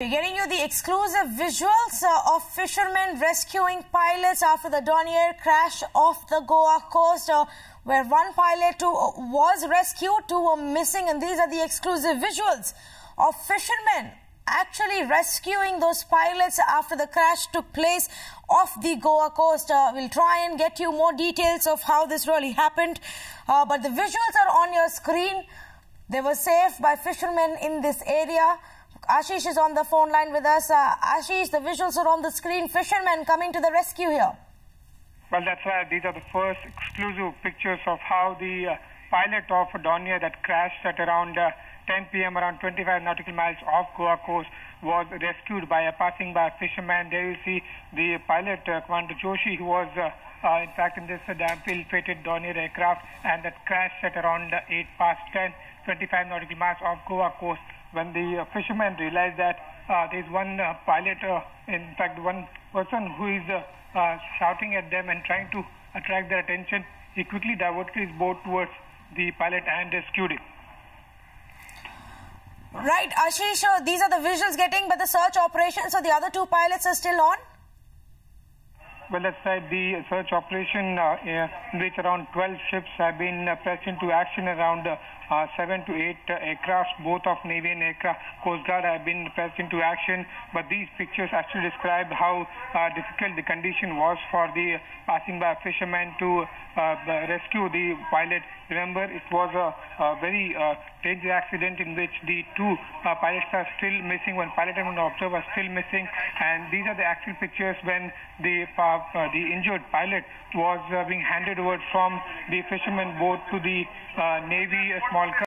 We're getting you the exclusive visuals uh, of fishermen rescuing pilots after the Dornier crash off the Goa coast, uh, where one pilot was rescued, two were missing, and these are the exclusive visuals of fishermen actually rescuing those pilots after the crash took place off the Goa coast. Uh, we'll try and get you more details of how this really happened, uh, but the visuals are on your screen. They were saved by fishermen in this area. Ashish is on the phone line with us. Uh, Ashish, the visuals are on the screen. Fishermen coming to the rescue here. Well, that's right. These are the first exclusive pictures of how the uh, pilot of Dornier that crashed at around uh, 10 p.m. around 25 nautical miles off Goa coast was rescued by a passing by fisherman. There you see the pilot, uh, Commander Joshi, who was uh, uh, in fact in this uh, damp-filled Dornier aircraft and that crashed at around 8 past 10, 25 nautical miles off Goa coast when the uh, fishermen realized that uh, there's one uh, pilot, in fact, one person who is shouting at them and trying to attract their attention, he quickly diverted his boat towards the pilot and rescued him. Right, Ashish, these are the visuals getting, but the search operation, so the other two pilots are still on? Well, that's right. The search operation, uh, in which around 12 ships have been uh, pressed into action, around uh, uh, 7 to 8 uh, aircraft, both of Navy and aircraft, Coast Guard have been pressed into action. But these pictures actually describe how uh, difficult the condition was for the passing by fishermen to rescue the pilot. Remember, it was a, a very dangerous accident in which the two pilots are still missing. One pilot and one observer are still missing. And these are the actual pictures when the uh, the injured pilot was uh, being handed over from the fisherman boat to the uh, Navy small